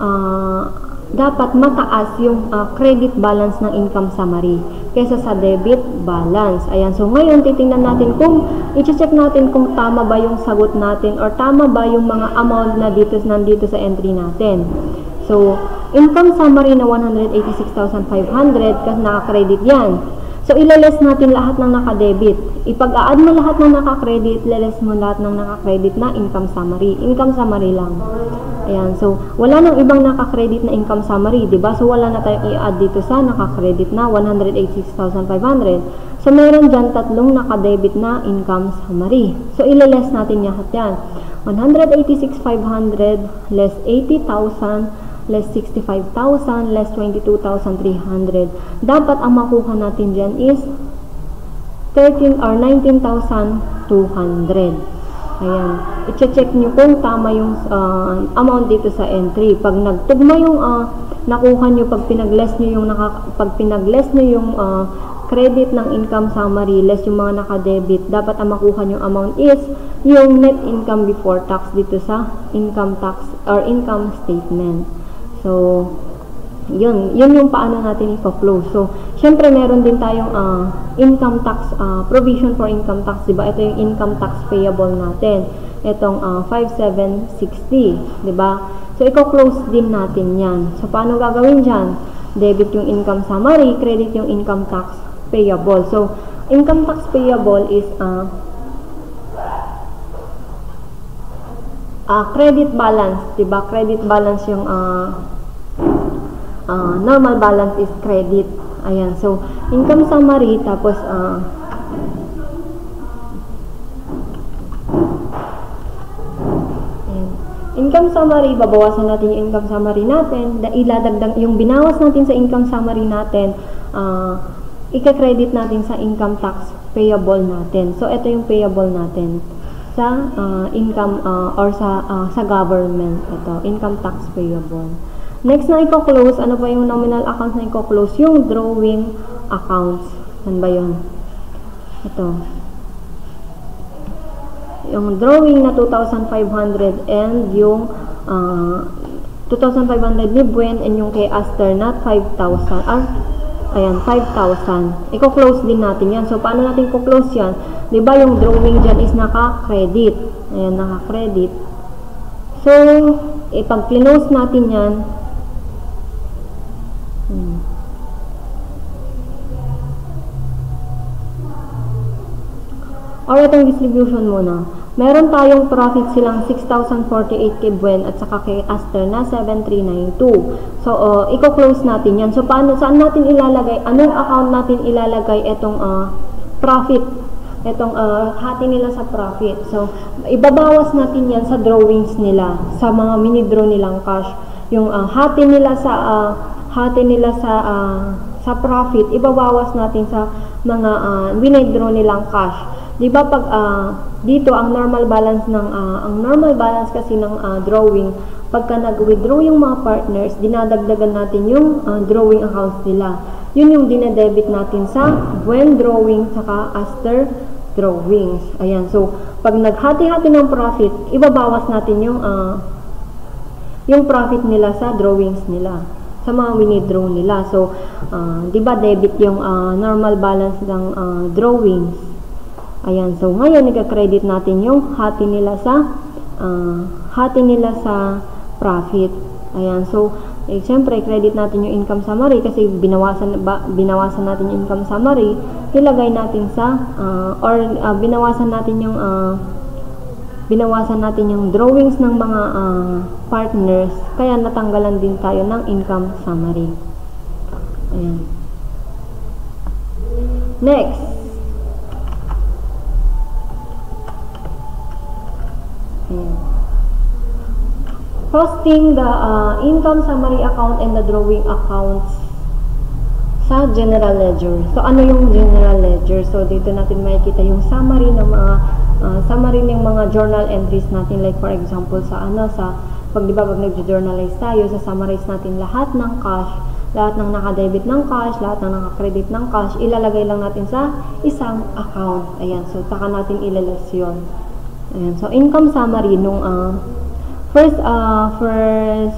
ah, dapat mataas yung ah, credit balance ng income summary kaysa sa debit balance. Ayan. So, ngayon, titingnan natin kung, i-check natin kung tama ba yung sagot natin or tama ba yung mga amount na dito, nandito sa entry natin. So, income summary na 186,500 kasi naka-credit yan. So, ilales natin lahat ng naka-debit. Ipag-a-add mo lahat ng naka-credit, ilales mo lahat ng naka-credit na income summary. Income summary lang. Ayan. So, wala nang ibang naka-credit na income summary, di ba? So, wala na tayong i-add dito sa naka-credit na 186,500. So, meron dyan tatlong naka-debit na income summary. So, ilales natin lahat yan. 186,500 less 80,000 less 65,000 less 22,300. Dapat ang makuha natin dyan is 13 or 19,200. Ayan. I-check nyo kung tama yung uh, amount dito sa entry. Pag nagtugma yung uh, nakuha nyo, pag pinag-less nyo yung, naka, pag pinag-less nyo yung uh, credit ng income summary, less yung mga naka-debit, dapat ang makuha nyo amount is yung net income before tax dito sa income tax or income statement. So, yun, yun yung paano natin i-close. So, syempre meron din tayong uh, income tax, uh, provision for income tax, diba? Ito yung income tax payable natin. Itong uh, 5760, diba? So, i-close din natin yan. So, paano gagawin dyan? Debit yung income summary, credit yung income tax payable. So, income tax payable is uh, uh, credit balance, 'di ba? Credit balance yung uh, uh, normal balance is credit. Ayan. So, income summary tapos uh, ayan. Income summary, babawasan natin yung income summary natin, iladagdag yung binawas natin sa income summary natin, uh, ika-credit natin sa income tax payable natin. So, ito yung payable natin sa uh, income uh, or sa uh, sa government ito income tax payable next na i-close ano ba yung nominal accounts na i-close yung drawing accounts ano ba yun ito yung drawing na 2,500 and yung uh, 2,500 ni Buen and yung kay Aster na 5,000 ah Ayan, 5,000. Iko-close din natin yan. So, paano natin ko-close yan? Di ba yung drawing dyan is naka-credit. Ayan, naka-credit. So, ipag-close natin yan. Or itong distribution muna. Meron tayong profit silang 6,048 kay Buen at saka kay Aster na 7,392. So, uh, i-close natin yan. So, paano, saan natin ilalagay? Anong account natin ilalagay itong uh, profit? Itong uh, hati nila sa profit. So, ibabawas natin yan sa drawings nila, sa mga mini-draw nilang cash. Yung uh, hati nila sa uh, hati nila sa uh, sa profit, ibabawas natin sa mga uh, winidraw nilang cash. 'Di ba pag uh, dito ang normal balance ng uh, ang normal balance kasi ng uh, drawing pagka nag-withdraw yung mga partners, dinadagdagan natin yung uh, drawing accounts nila. Yun yung dinedebit natin sa when drawing saka after drawings. Ayan. So, pag naghati-hati ng profit, ibabawas natin yung uh, yung profit nila sa drawings nila. sa mga winidraw nila. So, ah, 'di ba debit yung ah, normal balance ng ah, drawings. Ayan, so ngayon nagka-credit natin yung hati nila sa ah, hati nila sa profit. Ayan, so eh, siyempre credit natin yung income summary kasi binawasan ba, binawasan natin yung income summary, ilagay natin sa ah, or ah, binawasan natin yung ah, binawasan natin yung drawings ng mga ah, partners, kaya natanggalan din tayo ng income summary. Ayan. Next. Posting the ah, income summary account and the drawing accounts sa general ledger. So, ano yung general ledger? So, dito natin makikita yung summary ng mga ah, summary ng mga journal entries natin. Like, for example, sa ano, sa pag di pag nag-journalize tayo, sa summarize natin lahat ng cash, lahat ng nakadebit ng cash, lahat ng nakakredit ng cash, ilalagay lang natin sa isang account. Ayan, so saka natin ilalas yun. Ayan, so income summary nung ah, first uh, first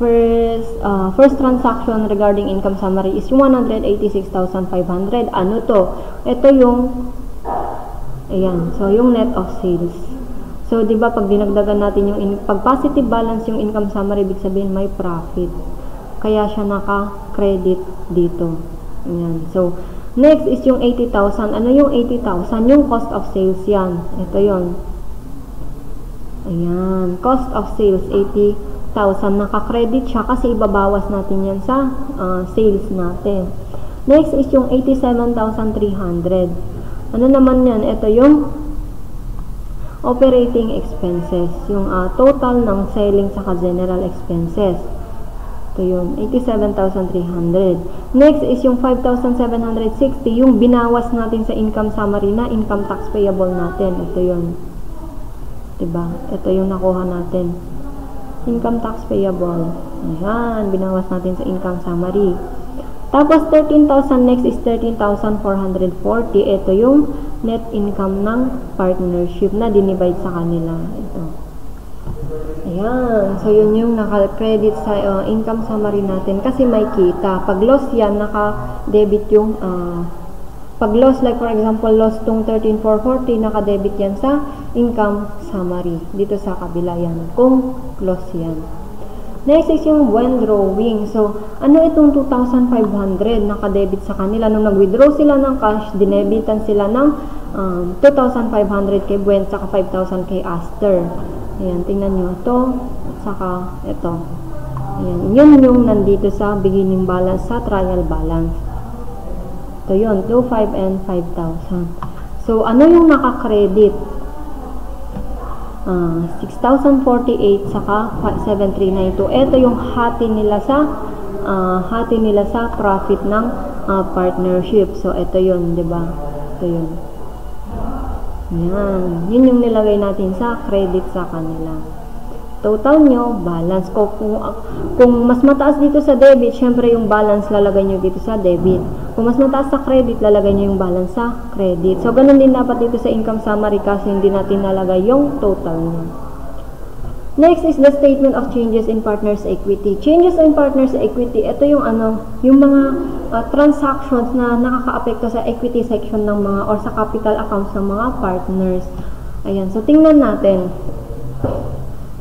first uh, first transaction regarding income summary is yung 186,500. Ano to? Ito yung ayan, so yung net of sales. So, 'di ba pag dinagdagan natin yung in- pag positive balance yung income summary, ibig sabihin may profit. Kaya siya naka-credit dito. Ayan. So, next is yung 80,000. Ano yung 80,000? Yung cost of sales yan. Ito yon. Ayan. Cost of sales, 80,000. Naka-credit siya kasi ibabawas natin yan sa ah, sales natin. Next is yung 87,300. Ano naman yan? Ito yung operating expenses. Yung ah, total ng selling saka general expenses. Ito yun, 87,300. Next is yung 5,760, yung binawas natin sa income summary na income tax payable natin. Ito yun. Diba? Ito yung nakuha natin. Income tax payable. Ayan, binawas natin sa income summary. Tapos 13,000 next is 13,440. Ito yung net income ng partnership na dinivide sa kanila. Ito. Ayan. So, yun yung naka-credit sa uh, income summary natin kasi may kita. Pag loss yan, naka-debit yung uh, pag loss, like for example, loss tong 13,440, naka-debit yan sa income summary. Dito sa kabila yan. Kung loss yan. Next is yung when drawing. So, ano itong 2,500 nakadebit sa kanila? Nung nag-withdraw sila ng cash, dinebitan sila ng um, 2,500 kay Buen, saka 5,000 kay Aster. Ayan, tingnan nyo. Ito, saka ito. Ayan, yun yung nandito sa beginning balance, sa trial balance. Ito yun, 2,500 and 5,000. So, ano yung naka-credit? Ah, 6,048 saka 7,392. Ito yung hati nila sa ah, hati nila sa profit ng ah, partnership. So ito 'yon, 'di ba? Ito 'yon. Yan. Yun yung nilagay natin sa credit sa kanila. Total nyo, balance. Kung, kung, kung mas mataas dito sa debit, syempre yung balance lalagay nyo dito sa debit. Kung mas mataas sa credit, lalagay nyo yung balance sa credit. So, ganun din dapat dito sa income summary kasi hindi natin nalagay yung total nyo. Next is the statement of changes in partners equity. Changes in partners equity, ito yung ano, yung mga uh, transactions na nakakaapekto sa equity section ng mga or sa capital accounts ng mga partners. Ayan, so tingnan natin.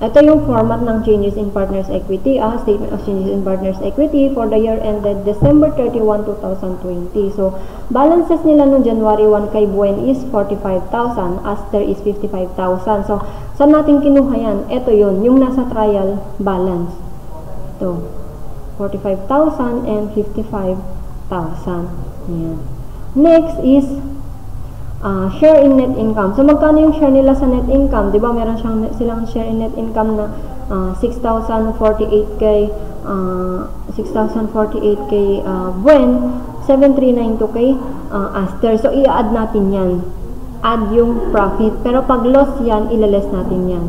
Ito yung format ng changes in partners equity, ah, statement of changes in partners equity for the year ended December 31, 2020. So, balances nila noong January 1 kay Buen is 45,000, Aster is 55,000. So, saan natin kinuha yan? Ito yun, yung nasa trial balance. Ito, 45,000 and 55,000. Yan. Next is uh, share in net income. So, magkano yung share nila sa net income? Di ba, meron siyang, silang share in net income na uh, 6,048 kay uh, 6,048 kay uh, Buen, 7,392 kay uh, Aster. So, i-add natin yan. Add yung profit. Pero pag loss yan, ilales natin yan.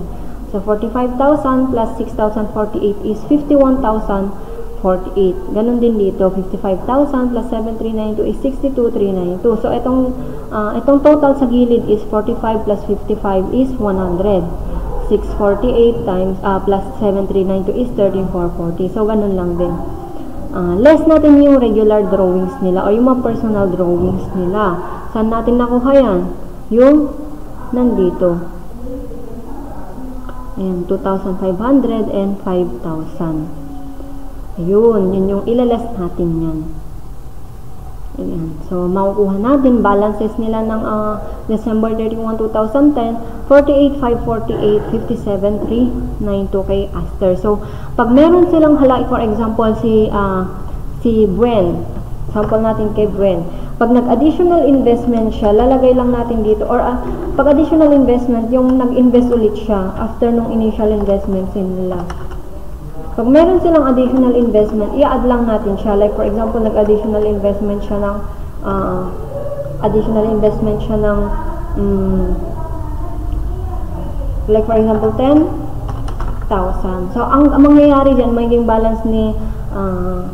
So, 45,000 plus 6,048 is 51,000 48. Ganon din dito, 55,000 plus 7,392 is 62,392. So, itong, uh, itong total sa gilid is 45 plus 55 is 100. 648 times uh, plus 7392 is 13440. So, ganun lang din. Uh, less natin yung regular drawings nila or yung mga personal drawings nila. Saan natin nakuha yan? Yung nandito. Ayan, 2,500 and 5,000. Ayun, yun yung ilaless natin yan. Ayan. So, makukuha natin balances nila ng uh, December 31, 2010, 48,548, 57,392 kay Aster. So, pag meron silang hala, for example, si uh, si Buen, sample natin kay Buen, pag nag-additional investment siya, lalagay lang natin dito, or uh, pag additional investment, yung nag-invest ulit siya after nung initial investment nila. Pag meron silang additional investment, i-add lang natin siya. Like for example, nag-additional investment siya ng uh, additional investment siya ng um, like for example, 10,000. So, ang, ang mangyayari dyan, magiging balance ni uh,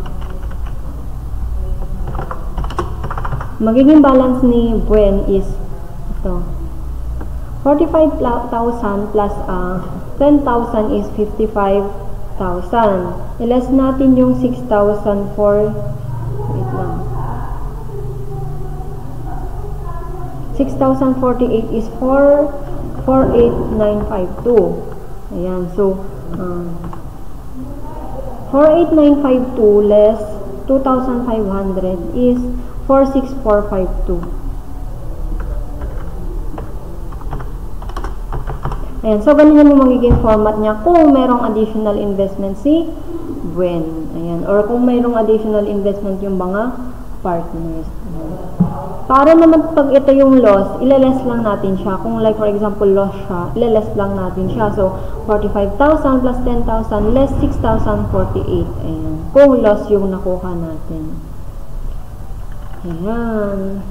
magiging balance ni Buen is ito 45,000 plus uh, 10,000 is 55 6,000. Ilas natin yung 6,000 for wait lang. 6,048 is 4 48952. Ayan, so um, 48952 less 2,500 is 46452. Ayan, so ganyan yung magiging format niya kung merong additional investment si Gwen. Ayan, or kung merong additional investment yung mga partners. Para naman pag ito yung loss, ilaless lang natin siya. Kung like for example loss siya, ilaless lang natin siya. So, 45,000 plus 10,000 less 6,048. Ayan. Kung loss yung nakuha natin. Ayan.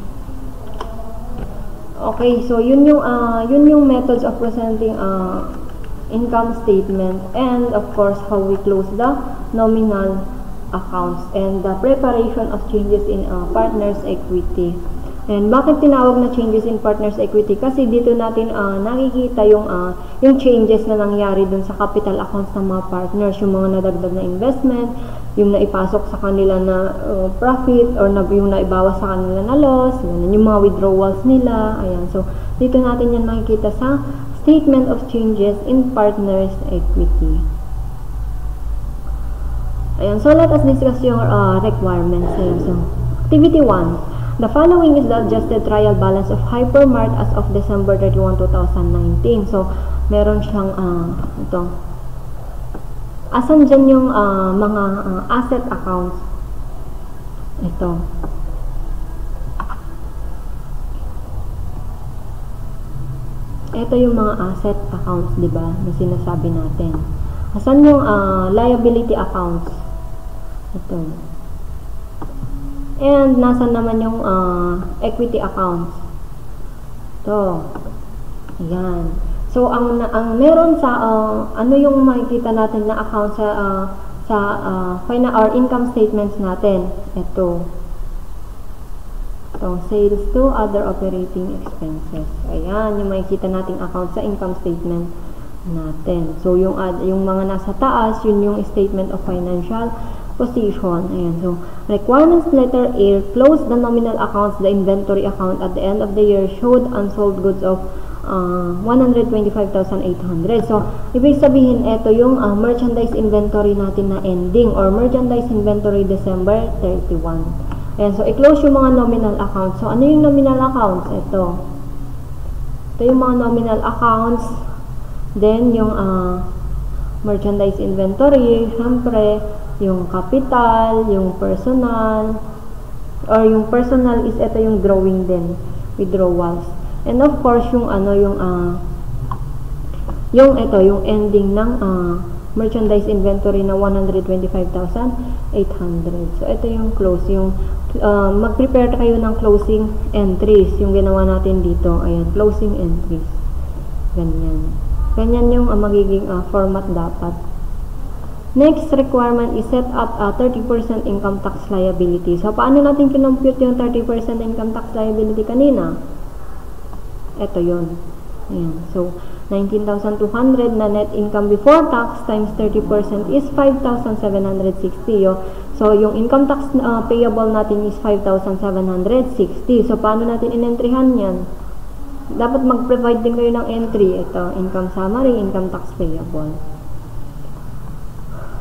Okay, so yun yung uh, yun yung methods of presenting uh, income statement and of course how we close the nominal accounts and the preparation of changes in uh, partners equity. And bakit tinawag na changes in partners equity? Kasi dito natin uh, nakikita yung uh, yung changes na nangyari dun sa capital accounts ng mga partners, yung mga nadagdag na investment, yung naipasok sa kanila na uh, profit or na, yung naibawas sa kanila na loss, ganun, yung mga withdrawals nila, ayan. So, dito natin yan makikita sa Statement of Changes in Partners Equity. Ayan, so let us discuss yung uh, requirements. Ayan, so, activity 1. The following is the adjusted trial balance of Hypermart as of December 31, 2019. So, meron siyang, uh, ito, Asan dyan yung uh, mga uh, asset accounts? Ito. Ito yung mga asset accounts, di ba, na sinasabi natin. Asan yung uh, liability accounts? Ito. And nasan naman yung uh, equity accounts? Ito. Ayan. So ang ang meron sa uh, ano yung makikita natin na account sa uh, sa uh, final or income statements natin. Ito. Itong sales to other operating expenses. Ayan, yung makikita nating account sa income statement natin. So yung uh, yung mga nasa taas, yun yung statement of financial position. Ayan. So, requirements letter A, close the nominal accounts, the inventory account at the end of the year showed unsold goods of uh, 125,800. So, ibig sabihin, ito yung uh, merchandise inventory natin na ending or merchandise inventory December 31. Ayan, so, i-close yung mga nominal accounts. So, ano yung nominal accounts? Ito. Ito yung mga nominal accounts. Then, yung uh, merchandise inventory, syempre, yung capital, yung personal, or yung personal is ito yung drawing din, withdrawals. And of course, yung ano, yung, uh, yung ito, yung ending ng uh, merchandise inventory na 125,800. So, ito yung close, yung uh, mag-prepare kayo ng closing entries, yung ginawa natin dito. Ayan, closing entries. Ganyan. Ganyan yung uh, magiging uh, format dapat. Next requirement is set up a 30% income tax liability. So, paano natin kinompute yung 30% income tax liability kanina? Ito yon Ayan. So, 19,200 na net income before tax times 30% is 5,760. Yo. So, yung income tax uh, payable natin is 5,760. So, paano natin inentryhan yan? Dapat mag-provide din kayo ng entry. Ito, income summary, income tax payable.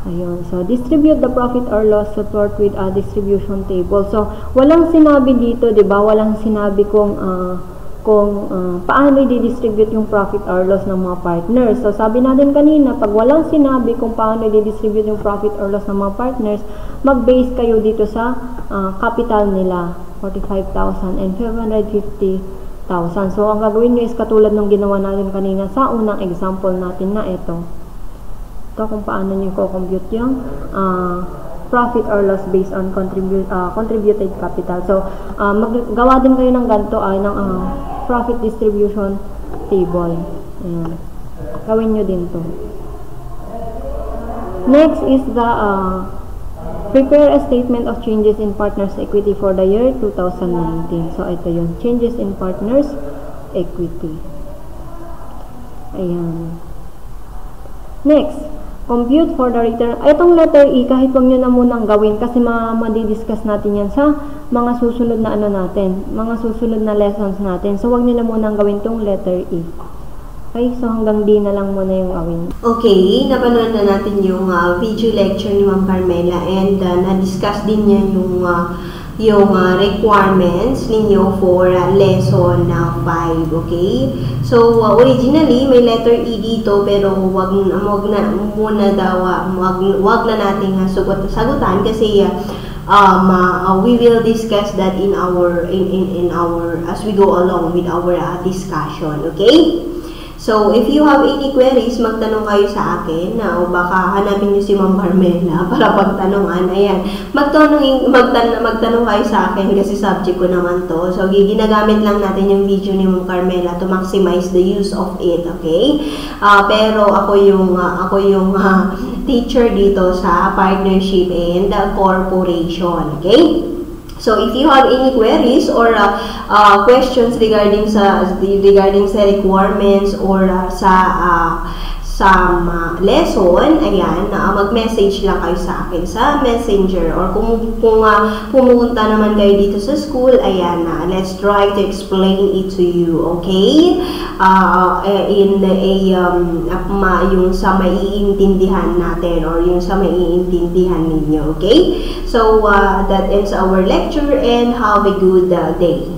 Ayun. So, distribute the profit or loss support with a distribution table. So, walang sinabi dito, di ba? Walang sinabi kung uh, kung uh, paano i-distribute yung profit or loss ng mga partners. So, sabi natin kanina, pag walang sinabi kung paano i-distribute yung profit or loss ng mga partners, mag-base kayo dito sa uh, capital nila, 45,000 and 550,000. So, ang gagawin nyo is katulad ng ginawa natin kanina sa unang example natin na ito. Ito kung paano nyo i-compute yung uh, profit or loss based on contribute, uh, contributed capital. So, uh, maggawa din kayo ng ganito ay ng uh, profit distribution table. Ayan. Gawin nyo din to. Next is the uh, prepare a statement of changes in partners equity for the year 2019. So, ito yun. Changes in partners equity. Ayan. Next, compute for the return. Itong letter E, kahit wag nyo na munang gawin kasi ma madidiscuss natin yan sa mga susunod na ano natin, mga susunod na lessons natin. So, wag nyo na munang gawin tong letter E. Okay, so hanggang D na lang muna yung gawin. Okay, napanood na natin yung uh, video lecture ni Ma'am Carmela and uh, na-discuss din niya yung uh, yung uh, requirements ninyo for uh, lesson uh, 5, okay? So, uh, originally, may letter E dito, pero wag, wag na, muna daw, wag, wag na natin uh, sugot, sagutan kasi uh, um, uh, we will discuss that in our, in, in, in our, as we go along with our uh, discussion, okay? So, if you have any queries, magtanong kayo sa akin na o baka hanapin niyo si Ma'am Carmela para pagtanungan. Ayan, magtanong, magtan magtanong kayo sa akin kasi subject ko naman to. So, ginagamit lang natin yung video ni Ma'am Carmela to maximize the use of it, okay? Uh, pero ako yung, uh, ako yung uh, teacher dito sa partnership and uh, corporation, okay? So if you have any queries or uh, uh, questions regarding sa regarding sa requirements or uh, sa uh, uh, lesson, ayan, uh, mag-message lang kayo sa akin sa messenger or kung, kung uh, pumunta naman kayo dito sa school, ayan, uh, let's try to explain it to you, okay? Uh, in a, um, ma, yung sa maiintindihan natin or yung sa maiintindihan ninyo, okay? So, uh, that ends our lecture and have a good uh, day.